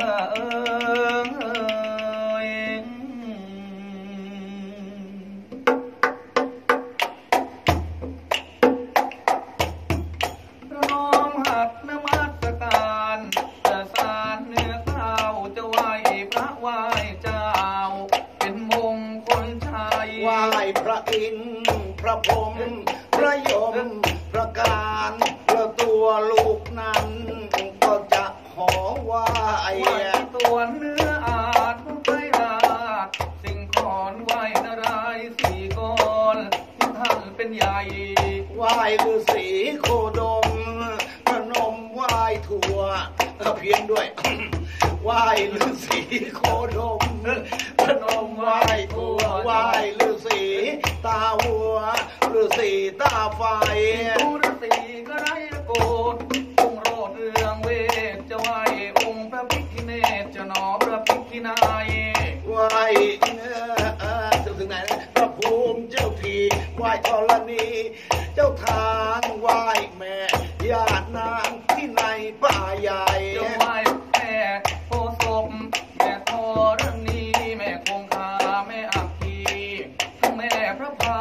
น้อมหัดนมัสการจะสารเนื้อข้าวจะไหวพระไหวเจ้า เป็นมงคลชัยไหวพระอินทร์พระพรหมพระยมพระการพระตัวลูกนั้นก็จะขอไหว ไหวตัวเนื้ออาจไพราชสิ่งขอนไหวนารายณ์สี่กรที่ท่านเป็นใหญ่ไหว้ฤาษีโคดมพนมไหว้ถั่วเอาเพียงด้วยไหว้ฤาษีโคดมพนมไหว้ถั่วไหว้ฤาษีตาหัวฤาษีตาไฟ ภูมิเจ้าทีไหว้ธรณี เจ้าทางไหว้แม่ญาตินางที่ในป่าใหญ่จะไหวแม่โพศพแม่ธรณีแม่คงคาแม่อัคคีทั้งแม่พระพา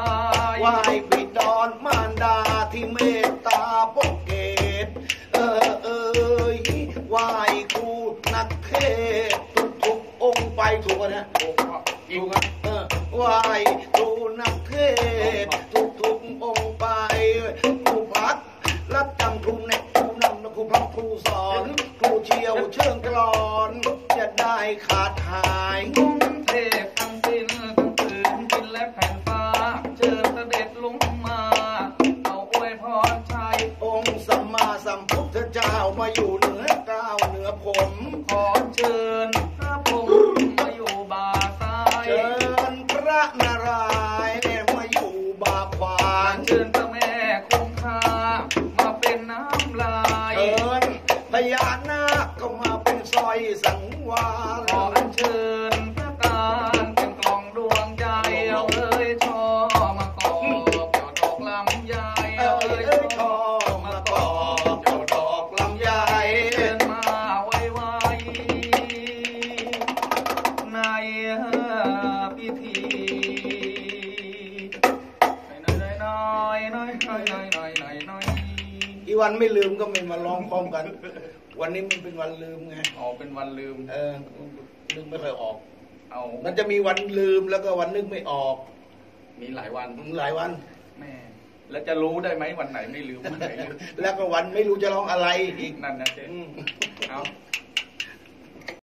ยไหว้บิดอนมารดาที่เมตตาปกเกตเออเอยไหว้ครูนักเทศน์ทุกๆองค์ไปถูกไหมนะโอ้โหอยู่กันเออไหว้ สอน ครูเชียวเชิงกรอน จะได้ขาดหายเทพทั้งดินทั้งผืนดินและแผ่นฟ้า เชิญเสด็จลงมา เอาอวยพรชัยองค์สัมมาสัมพุทธเจ้ามาอยู่เหนือก้าวเหนือผมขอ พญานาคก็มาเป็นสร้อยสังวาขออัญเชิญพระการเป็นกล่องดวงใจเอาเลยชอมากอบเจ้าดอกลำไยเอ้เอาเอ้ยชชอมากออบบเจ้าดอกลำไยเชิญมาไว้ไว้ในพิธีน้อยน้อยน้อยน้อยน้อยน้อยน้อย อยอีวันไม่ลืมก็ไม่มาร้องพร้อมกัน วันนี้มันเป็นวันลืมไงอ๋อเป็นวันลืม เออนึกไม่ค่อยออก เอามันจะมีวันลืมแล้วก็วันนึกไม่ออกมีหลายวันหลายวัน แม่แล้วจะรู้ได้ไหมวันไหนไม่ลืมวันไหนลืมแล้วก็วันไม่รู้จะร้องอะไรอีกนั่นนะเจ๊อืม เอา